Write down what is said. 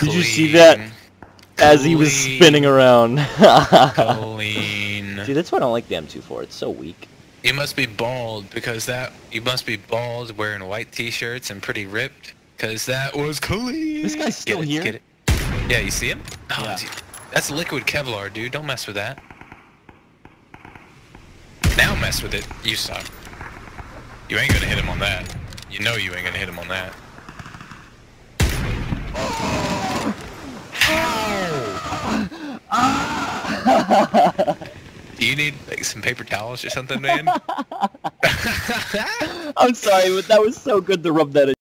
Did you see that? Clean. As he was spinning around. Clean. Dude, that's why I don't like the M2 for. It's so weak. You must be bald because that. You must be bald wearing white t-shirts and pretty ripped because that was clean. This guy's still Get it, here? Get it? Yeah, you see him? Oh, Yeah. dude. That's liquid Kevlar, dude. Don't mess with that. Now mess with it. You suck. You ain't gonna hit him on that. You know you ain't gonna hit him on that. You need like some paper towels or something, man? I'm sorry, but that was so good to rub that in.